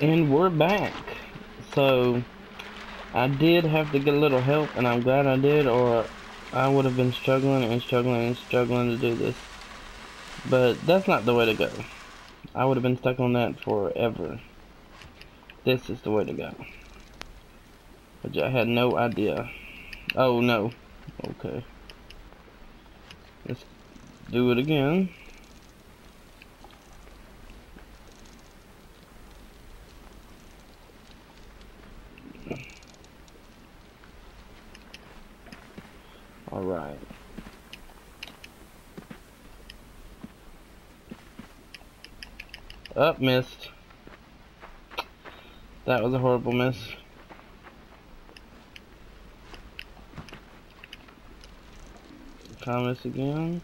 And we're back. So, I did have to get a little help, and I'm glad I did, or I would have been struggling and struggling and struggling to do this. But that's not the way to go. I would have been stuck on that forever. This is the way to go. But I had no idea. Oh, no. Okay. Let's do it again. Alright. Up, oh, missed. That was a horrible miss. Thomas again.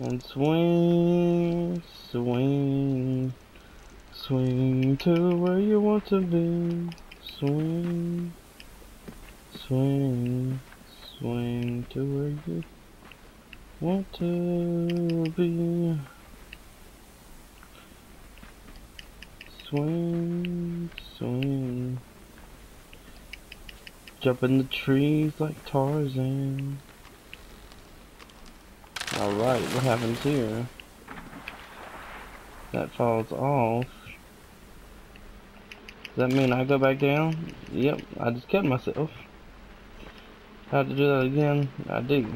And swing, swing, swing to where you want to be. Swing, swing, swing to where you want to be. Swing, swing. Jump in the trees like Tarzan. Alright, what happens here? That falls off. Does that mean I go back down? Yep, I just kept myself. Have to do that again? I do.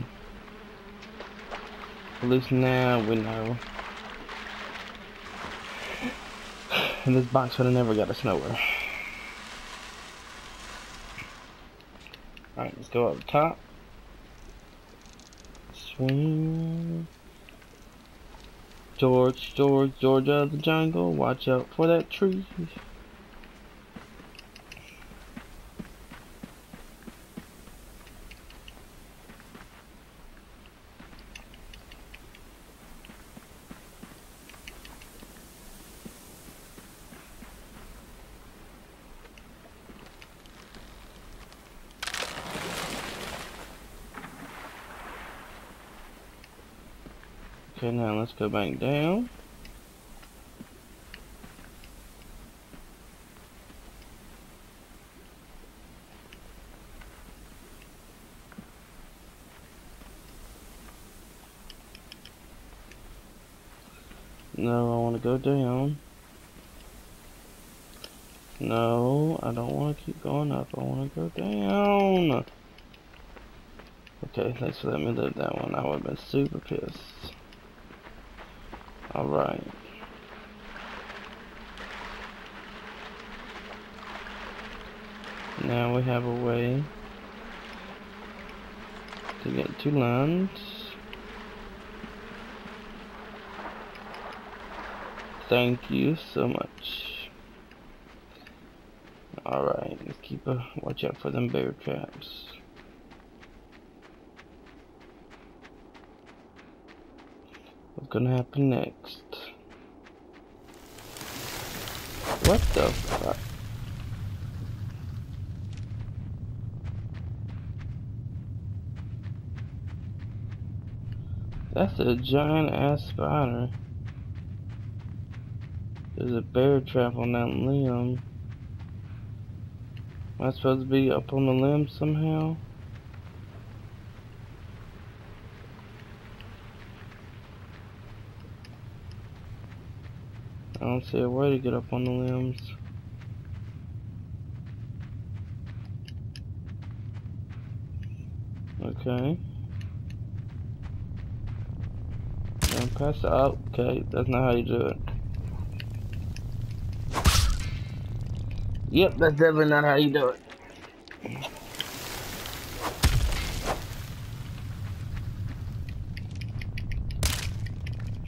At least now we know. And this box would have never got us nowhere. Alright, let's go up top. Swing. George, George, Georgia of the jungle, watch out for that tree. Okay, now let's go back down. No, I want to go down. No, I don't want to keep going up. I want to go down. Okay, thanks for letting me live that one. I would have been super pissed. Alright. Now we have a way to get to land. Thank you so much. Alright, let's keep a watch out for them bear traps. Gonna happen next? What the fuck? That's a giant ass spider. There's a bear trap on that limb. Am I supposed to be up on the limb somehow? I don't see a way to get up on the limbs. Okay. And pass it out. Okay, that's not how you do it. Yep, that's definitely not how you do it.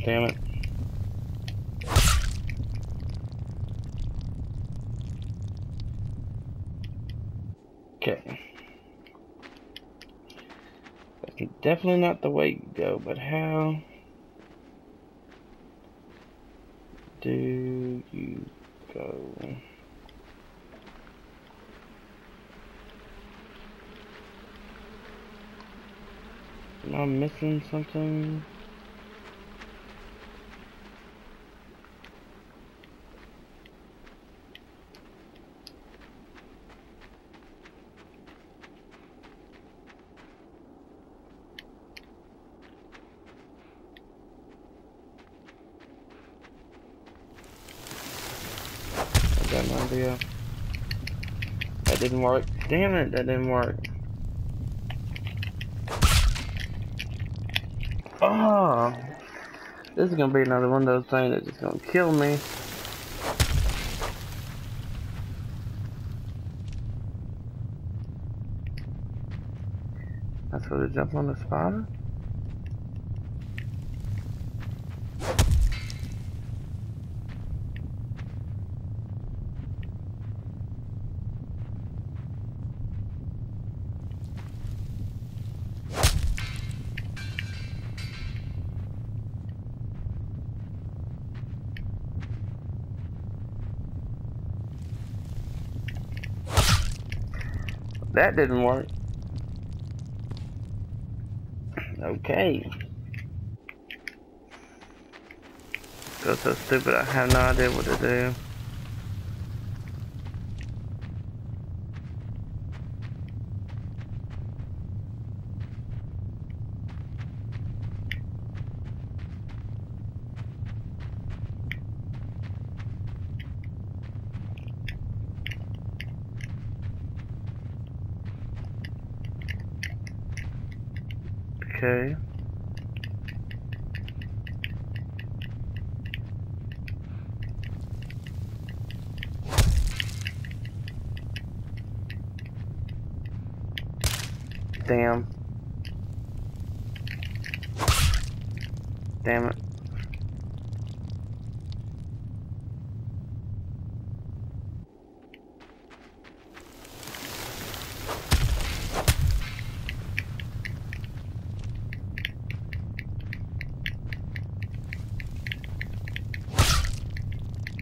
Damn it. Okay. That's definitely not the way you go, but how do you go? Am I missing something? That didn't work. Damn it, that didn't work. Oh, this is gonna be another one of those things that's just gonna kill me. That's where to jump on the spider? That didn't work. Okay. Feel so stupid, I have no idea what to do. Okay. Damn. Damn it.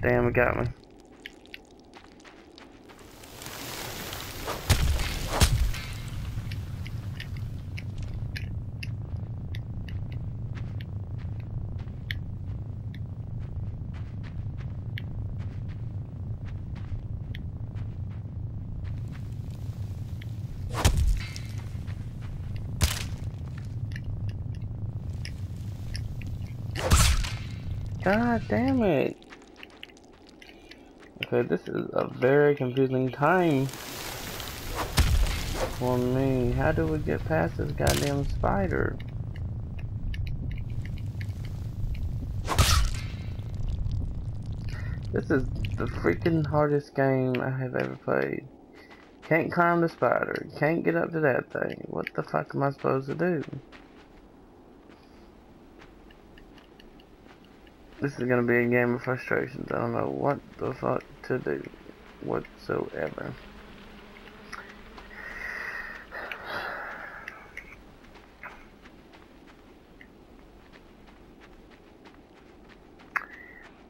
Damn, it got me. God damn it. Okay, this is a very confusing time for me. How do we get past this goddamn spider? This is the freaking hardest game I have ever played. Can't climb the spider. Can't get up to that thing. What the fuck am I supposed to do? This is gonna be a game of frustrations. I don't know what the fuck to do whatsoever.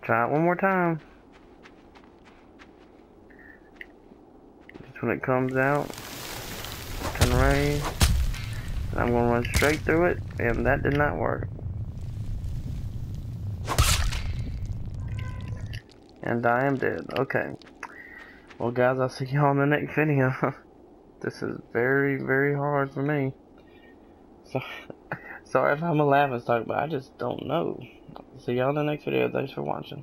Try it one more time. Just when it comes out, turn right, I'm gonna run straight through it, and that did not work. And I am dead. Okay. Well, guys, I'll see y'all in the next video. this is very, very hard for me. So, sorry if I'm a laughing stock, but I just don't know. See y'all in the next video. Thanks for watching.